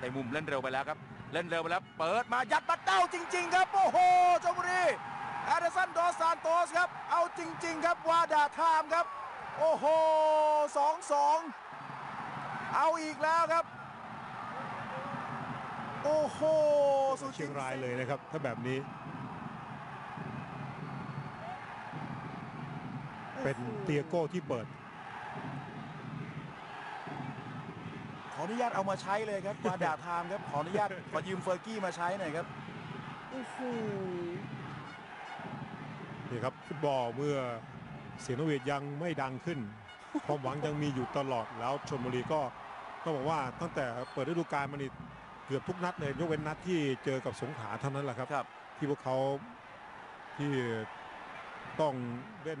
ในมุมเล่นเร็วไปแล้วครับ เล่นเร็วไปแล้ว เปิดมายัดมาเต้าจริง ๆ ครับ โอ้โหชลบุรีแอดเดสันดอสซานโตสครับ เอาจริง ๆ ครับวาดาทามครับ โอ้โหสองสองเอาอีกแล้วครับ โอ้โหสุดเชียงรายเลยนะครับ ถ้าแบบนี้ เป็นเตียโก้ที่เปิด ออนุญาตเอามาใช้เลยครับวาดาทามครับขออนุญาตขอยืมเฟอร์กี้มาใช้หน่อยครับโอ้โหนี่ครับฟุตบอลเมื่อเสียงนกหวีดยังไม่ดังขึ้น ความหวังยังมีอยู่ตลอดแล้วชนบุรีก็ต้องบอกว่าตั้งแต่เปิดฤดูกาลมานี่เกือบทุกนัดเลยยกเว้นนัดที่เจอกับสงขลาเท่านั้นแหละครับครับที่พวกเขาที่ต้องเล่น